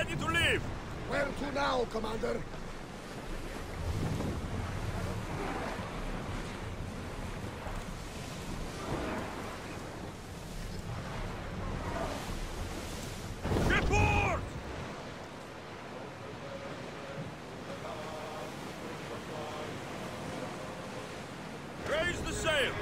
ready to leave. Where to now, Commander? Raise the sail!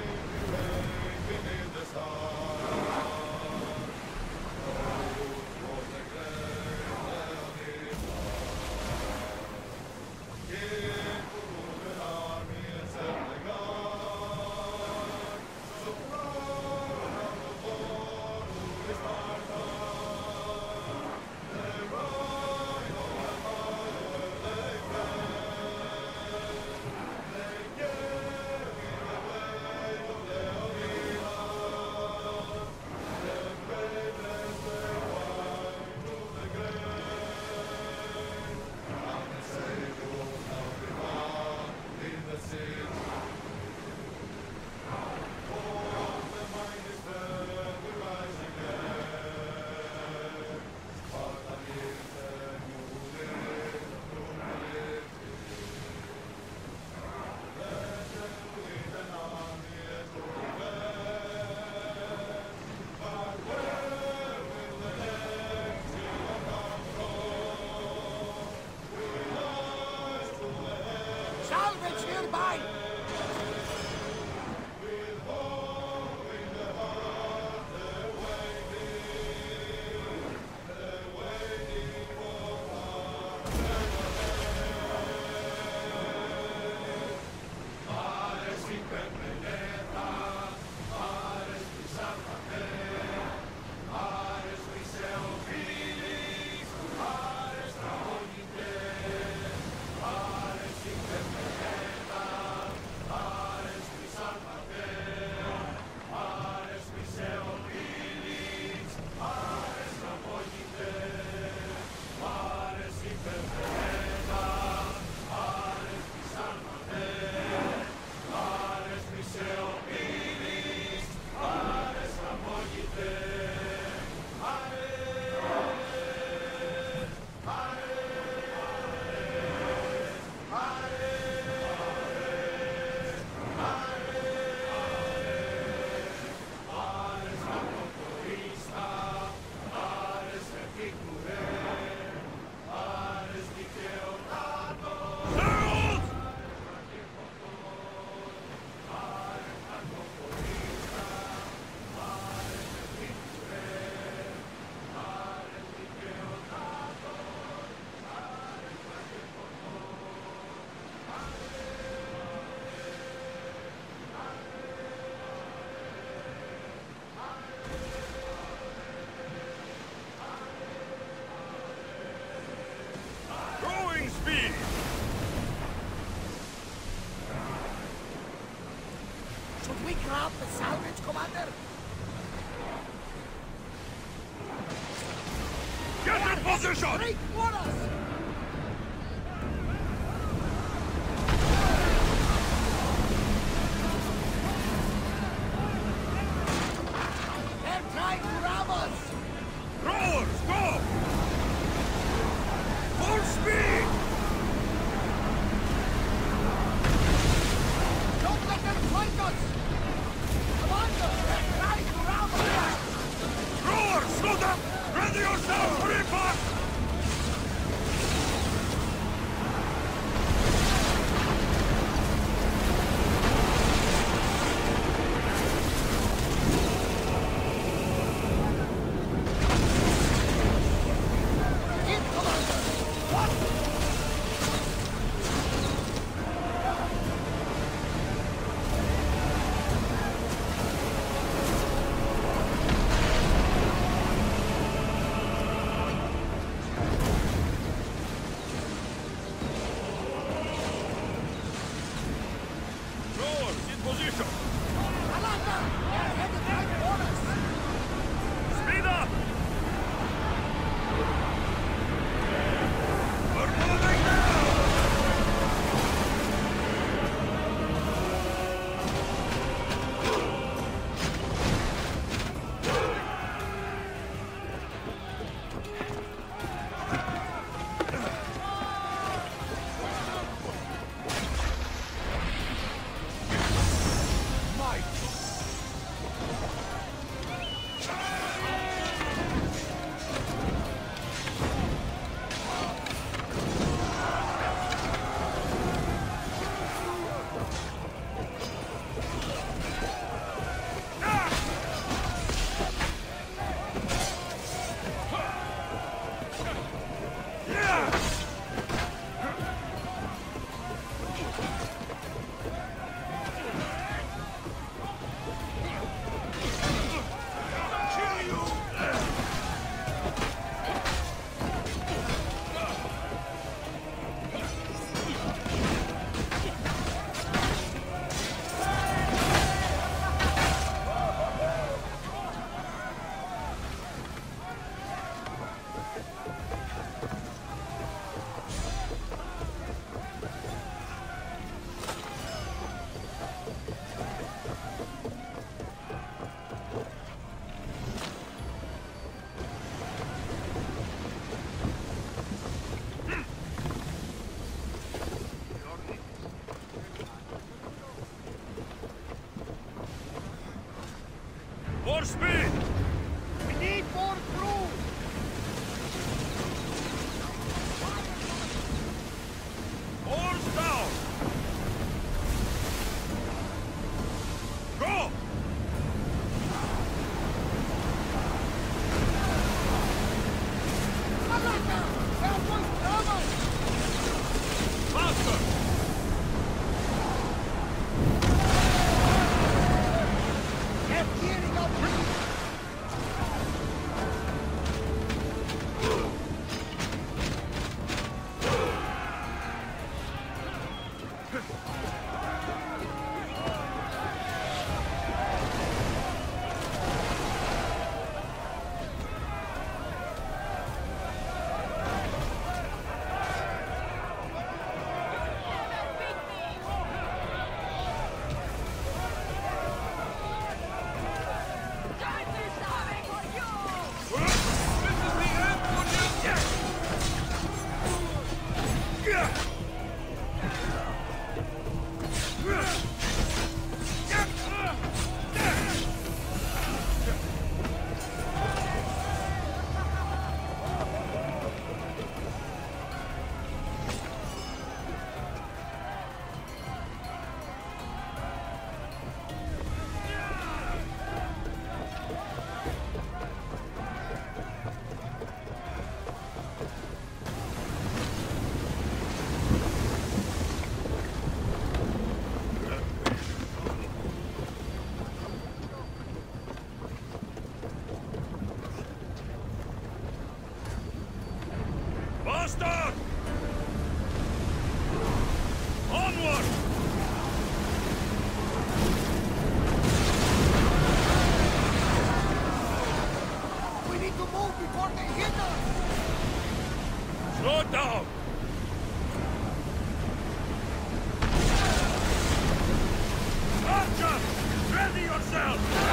commander! Get in position! Three quarters! go. More speed! move before they hit us! Slow down! Archer! Ready yourself!